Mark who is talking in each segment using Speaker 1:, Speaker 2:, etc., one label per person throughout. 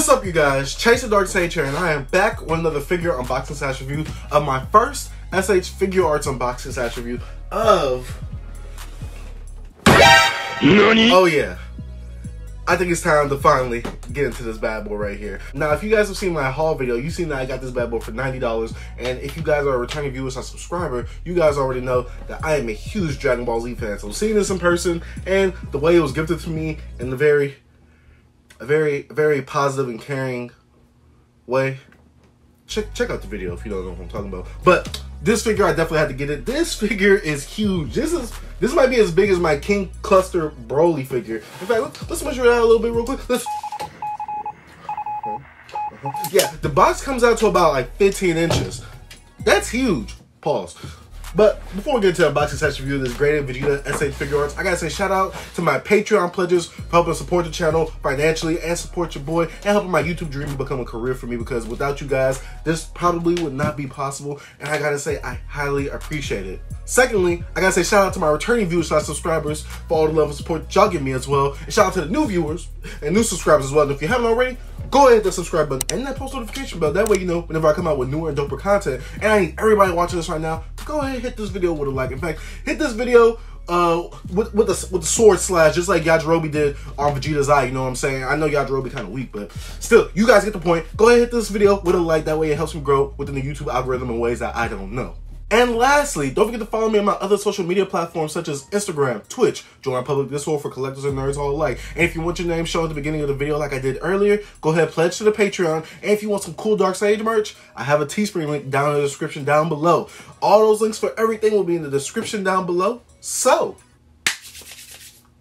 Speaker 1: What's up, you guys? Chase the Dark Sage here, and I am back with another figure unboxing slash review of my first SH Figuarts unboxing slash review of.
Speaker 2: Nani?
Speaker 1: Oh, yeah. I think it's time to finally get into this bad boy right here. Now, if you guys have seen my haul video, you've seen that I got this bad boy for $90. And if you guys are a returning viewer or subscriber, you guys already know that I am a huge Dragon Ball Z fan. So seeing this in person and the way it was gifted to me in the very, a very, very positive and caring way, check check out the video if you don't know what I'm talking about. But this figure, I definitely had to get it. This figure is huge. This is this might be as big as my King Clustar Broly figure. In fact, let's, let's measure it out a little bit real quick. Let's. Uh-huh. Yeah, the box comes out to about like 15 inches. That's huge. Pause. But before we get into the unboxing session review of this great Vegeta SH Figuarts, I gotta say shout out to my Patreon pledges for helping support the channel financially and support your boy and helping my YouTube dream become a career for me because without you guys, this probably would not be possible. And I gotta say, I highly appreciate it. Secondly, I gotta say shout out to my returning viewers slash subscribers for all the love and support y'all give me as well. And shout out to the new viewers and new subscribers as well. And if you haven't already, go ahead hit the subscribe button and that post notification bell. That way you know whenever I come out with newer and doper content. And I need everybody watching this right now to go ahead hit this video with a like. In fact, hit this video uh with with the with the sword slash just like Yajirobe did on Vegeta's eye, you know what I'm saying? I know Yajirobe kind of weak, but still, you guys get the point. Go ahead hit this video with a like. That way it helps me grow within the YouTube algorithm in ways that I don't know. And lastly, don't forget to follow me on my other social media platforms such as Instagram, Twitch, join public Discord for collectors and nerds all alike. And if you want your name shown at the beginning of the video like I did earlier, go ahead pledge to the Patreon. And if you want some cool Dark Sage merch, I have a Teespring link down in the description down below. All those links for everything will be in the description down below. So,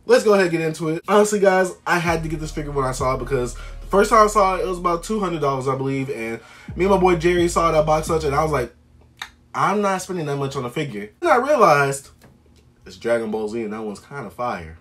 Speaker 1: let's go ahead and get into it. Honestly, guys, I had to get this figure when I saw it because the first time I saw it, it was about $200, I believe. And me and my boy Jerry saw that BoxLunch and I was like, I'm not spending that much on a figure. And I realized it's Dragon Ball Z and that one's kind of fire.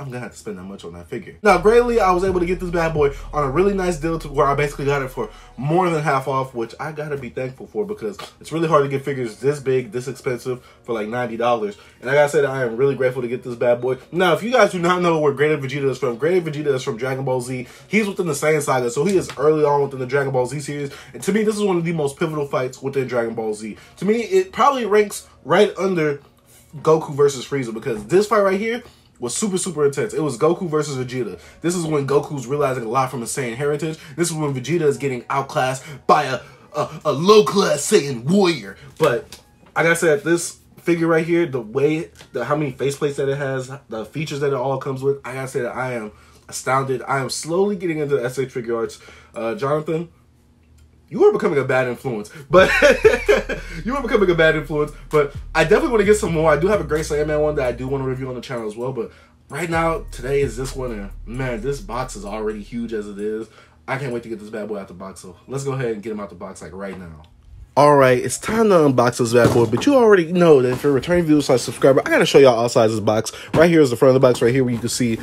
Speaker 1: I'm gonna have to spend that much on that figure. Now, greatly, I was able to get this bad boy on a really nice deal to where I basically got it for more than half off, which I gotta be thankful for because it's really hard to get figures this big, this expensive for like $90. And I said, I am really grateful to get this bad boy. Now, if you guys do not know where Greater Vegeta is from, Greater Vegeta is from Dragon Ball Z. He's within the Saiyan Saga, so he is early on within the Dragon Ball Z series. And to me, this is one of the most pivotal fights within Dragon Ball Z. To me, it probably ranks right under Goku versus Frieza because this fight right here was super, super intense. It was Goku versus Vegeta. This is when Goku's realizing a lot from his Saiyan heritage. This is when Vegeta is getting outclassed by a, a, a low-class Saiyan warrior. But, like I said, this figure right here, the way, the how many faceplates that it has, the features that it all comes with, I gotta say that I am astounded. I am slowly getting into the SH Figuarts. Uh, Jonathan, you are becoming a bad influence. But you are becoming a bad influence. But I definitely want to get some more. I do have a great Sandman one that I do want to review on the channel as well. But right now, today is this one. And man, this box is already huge as it is. I can't wait to get this bad boy out the box. So let's go ahead and get him out the box like right now. All right, it's time to unbox this bad boy, but you already know that if you're a returning viewer slash subscriber, I gotta show y'all all the box. Right here is the front of the box, right here where you can see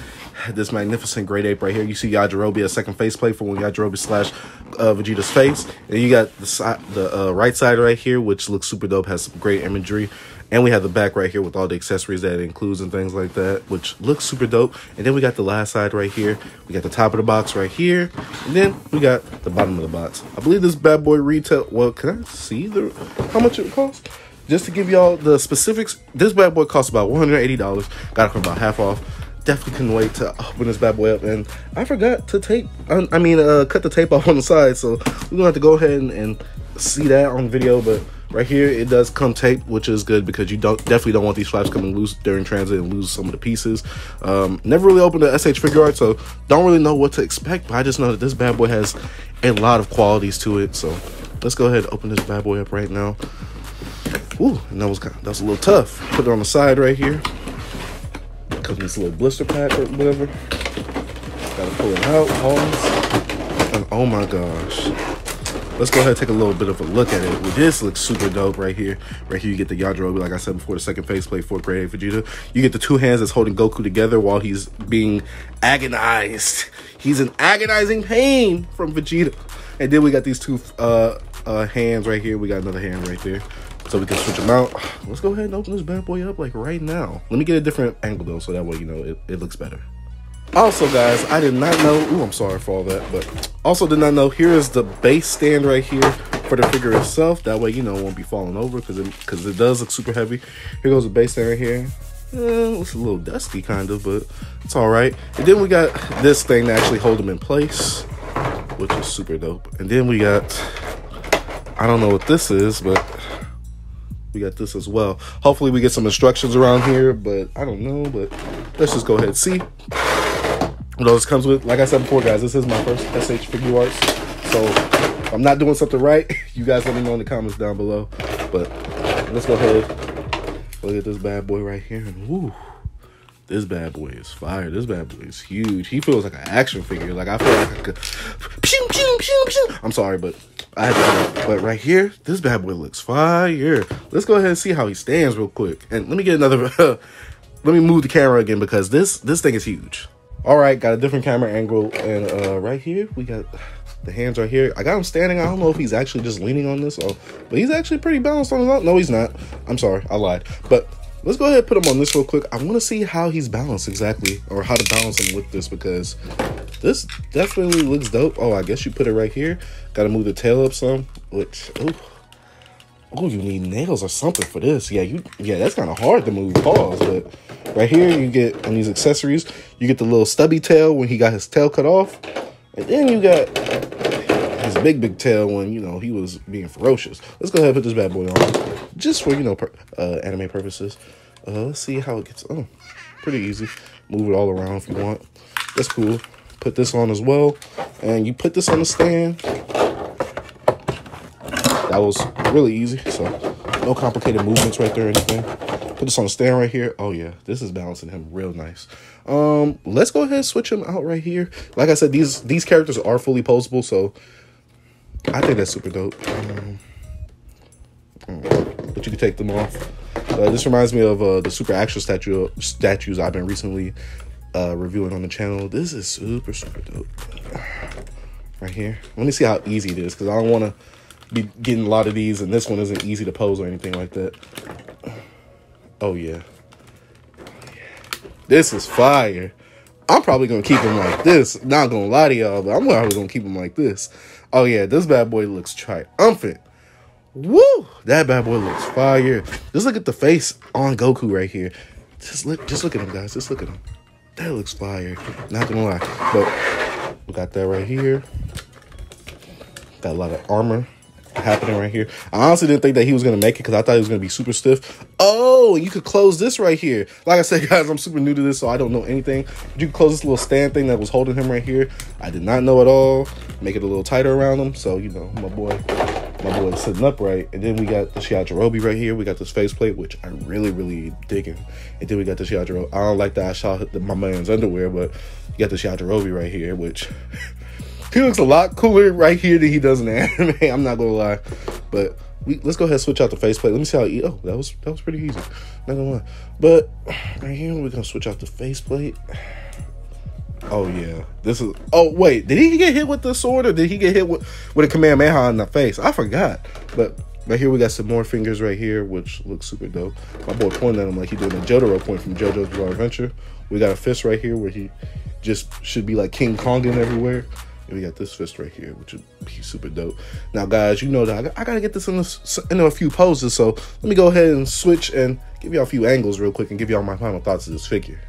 Speaker 1: this magnificent great ape right here. You see Yajirobe, a second faceplate for when Yajirobe slash uh, Vegeta's face. And you got the side, the uh, right side right here, which looks super dope, has some great imagery. And we have the back right here with all the accessories that it includes and things like that, which looks super dope. And then we got the last side right here. We got the top of the box right here. And then we got the bottom of the box. I believe this bad boy retail, well, can I see the how much it costs? Just to give y'all the specifics, this bad boy costs about $180. Got it for about half off definitely couldn't wait to open this bad boy up and i forgot to tape i mean uh cut the tape off on the side so we're gonna have to go ahead and, and see that on video but right here it does come taped which is good because you don't definitely don't want these flaps coming loose during transit and lose some of the pieces. Um never really opened the sh Figuart so don't really know what to expect but i just know that this bad boy has a lot of qualities to it so let's go ahead and open this bad boy up right now. Ooh, and that was kind of, that was a little tough. Put it on the side right here comes this little blister pack or whatever. Gotta pull it out, pause. And oh my gosh. Let's go ahead and take a little bit of a look at it. This looks super dope right here. Right here, you get the Yajirobe, like I said before, the second faceplate for Great Vegeta. You get the two hands that's holding Goku together while he's being agonized. He's in agonizing pain from Vegeta. And then we got these two uh, uh, hands right here. We got another hand right there so we can switch them out. Let's go ahead and open this bad boy up like right now. Let me get a different angle though, so that way, you know, it, it looks better. Also, guys, I did not know. Ooh, I'm sorry for all that, but also did not know. Here is the base stand right here for the figure itself. That way, you know, it won't be falling over because it because it does look super heavy. Here goes the base stand right here. Eh, it's a little dusty, kind of, but it's all right. And then we got this thing to actually hold them in place, which is super dope. And then we got, I don't know what this is, but we got this as well. Hopefully, we get some instructions around here, but I don't know. But let's just go ahead and see what else comes with. Like I said before, guys, this is my first SH Figuarts. so if I'm not doing something right, you guys let me know in the comments down below. But let's go ahead Look at this bad boy right here. Woo. This bad boy is fire. This bad boy is huge. He feels like an action figure. Like I feel like I could. I'm sorry, but I to. But right here, this bad boy looks fire. Let's go ahead and see how he stands real quick. And let me get another. let me move the camera again because this this thing is huge. All right, got a different camera angle, and uh, right here we got the hands right here. I got him standing. I don't know if he's actually just leaning on this, or, but he's actually pretty balanced on his own. No, he's not. I'm sorry, I lied. But let's go ahead and put him on this real quick. I want to see how he's balanced exactly, or how to balance him with this, because this definitely looks dope. Oh, I guess you put it right here. Got to move the tail up some, which, oh, oh, you need nails or something for this. Yeah, you, yeah, that's kind of hard to move. Pause, but right here you get on these accessories, you get the little stubby tail when he got his tail cut off. And then you got his big, big tail when, you know, he was being ferocious. Let's go ahead and put this bad boy on. Just for, you know, uh, anime purposes. Uh, let's see how it gets. Oh, pretty easy. Move it all around if you want. That's cool. Put this on as well. And you put this on the stand. That was really easy. So, no complicated movements right there or anything. Put this on the stand right here. Oh, yeah. This is balancing him real nice. Um, let's go ahead and switch him out right here. Like I said, these these characters are fully posable, so I think that's super dope. Um, but you can take them off. Uh, this reminds me of uh, the super action statue statues I've been recently uh, reviewing on the channel. This is super super dope. Right here. Let me see how easy it is because I don't want to be getting a lot of these, and this one isn't easy to pose or anything like that. Oh yeah. This is fire. I'm probably gonna keep them like this. Not gonna lie to y'all, but I'm probably gonna keep them like this. Oh yeah, this bad boy looks triumphant. Woo! That bad boy looks fire. Just look at the face on Goku right here. Just look, just look at him, guys. Just look at him. That looks fire. Not gonna lie, but we got that right here. Got a lot of armor happening right here. I honestly didn't think that he was gonna make it because I thought he was gonna be super stiff. Oh, you could close this right here. Like I said, guys, I'm super new to this, so I don't know anything. But you close this little stand thing that was holding him right here. I did not know at all. Make it a little tighter around him. So, you know, my boy, my boy sitting upright. And then we got the Yajirobe right here. We got this faceplate, which I really, really digging. And then we got the Yajirobe. I don't like that I shot my man's underwear, but you got the Yajirobe right here, which he looks a lot cooler right here than he does in anime. I'm not gonna lie, but we let's go ahead and switch out the faceplate. Let me see how. He, oh, that was that was pretty easy. Not gonna lie, but right here we're gonna switch out the faceplate. Oh yeah, this is. Oh wait, did he get hit with the sword or did he get hit with with a Kamehameha in the face? I forgot. But right here we got some more fingers right here, which looks super dope. My boy pointed at him like he doing a Jotaro point from JoJo's Bizarre Adventure. We got a fist right here where he just should be like King Konging everywhere. And we got this fist right here, which would be super dope. Now, guys, you know that I, got, I gotta get this in a, in a few poses, so let me go ahead and switch and give y'all a few angles real quick and give y'all my final thoughts of this figure.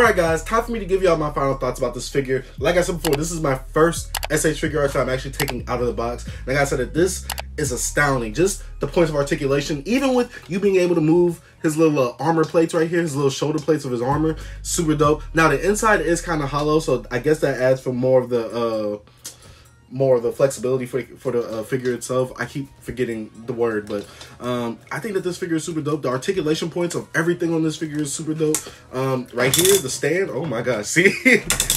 Speaker 1: Alright guys, time for me to give y'all my final thoughts about this figure. Like I said before, this is my first SH Figuarts I'm actually taking out of the box. Like I said, that this is astounding. Just the points of articulation, even with you being able to move his little uh, armor plates right here, his little shoulder plates of his armor, super dope. Now the inside is kind of hollow, so I guess that adds for more of the uh, more of the flexibility for, for the uh, figure itself. I keep forgetting the word, but um, I think that this figure is super dope. The articulation points of everything on this figure is super dope. Um, right here, the stand. Oh my gosh, see,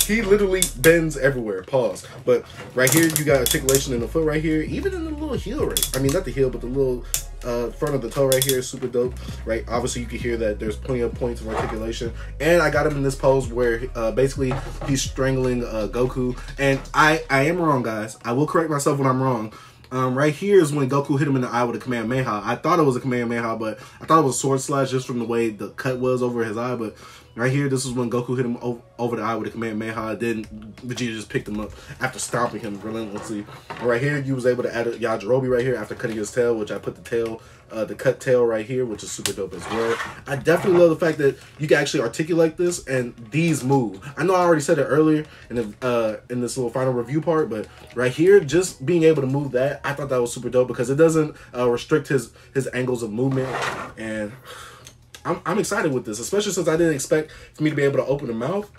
Speaker 1: he literally bends everywhere. Pause. But right here, you got articulation in the foot right here, even in the little heel right. I mean, not the heel, but the little uh, front of the toe right here is super dope, right? Obviously, you can hear that there's plenty of points of articulation. And I got him in this pose where uh, basically he's strangling uh, Goku. And I, I am wrong, guys. I will correct myself when I'm wrong. Um, right here is when Goku hit him in the eye with a Kamehameha. I thought it was a Kamehameha, but I thought it was sword slash just from the way the cut was over his eye. But right here, this is when Goku hit him over the eye with a Kamehameha. Then Vegeta just picked him up after stomping him relentlessly. right here, you was able to add a Yajirobe right here after cutting his tail, which I put the tail uh, the cut tail right here, which is super dope as well. I definitely love the fact that you can actually articulate this and these move. I know I already said it earlier in the uh, in this little final review part, but right here, just being able to move that, I thought that was super dope because it doesn't uh, restrict his his angles of movement, and I'm I'm excited with this, especially since I didn't expect for me to be able to open the mouth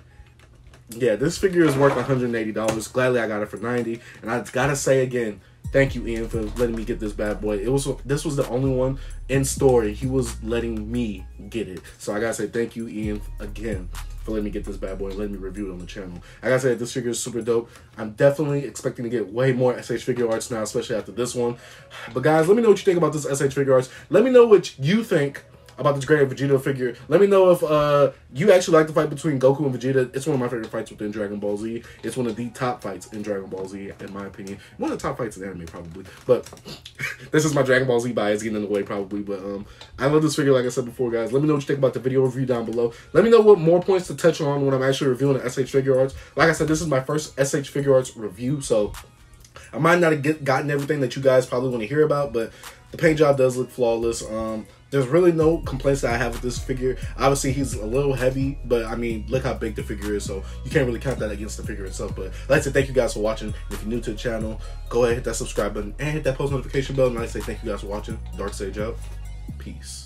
Speaker 1: yeah, this figure is worth $180. Gladly I got it for 90 And I gotta say again, thank you, Ian, for letting me get this bad boy. It was this was the only one in story. He was letting me get it. So I gotta say thank you, Ian, again for letting me get this bad boy and letting me review it on the channel. Like I said, this figure is super dope. I'm definitely expecting to get way more SH Figuarts now, especially after this one. But guys, let me know what you think about this SH Figuarts. Let me know what you think about this great Vegeta figure. Let me know if uh, you actually like the fight between Goku and Vegeta. It's one of my favorite fights within Dragon Ball Z. It's one of the top fights in Dragon Ball Z, in my opinion. One of the top fights in anime, probably. But this is my Dragon Ball Z bias getting in the way, probably. But um, I love this figure, like I said before, guys. Let me know what you think about the video review down below. Let me know what more points to touch on when I'm actually reviewing the SH Figuarts. Like I said, this is my first SH Figuarts review, so I might not have get, gotten everything that you guys probably want to hear about, but the paint job does look flawless. Um, there's really no complaints that I have with this figure. Obviously, he's a little heavy, but I mean, look how big the figure is, so you can't really count that against the figure itself. But like I said, thank you guys for watching. If you're new to the channel, go ahead, and hit that subscribe button and hit that post notification bell. And I say thank you guys for watching. Dark Sage out. Peace.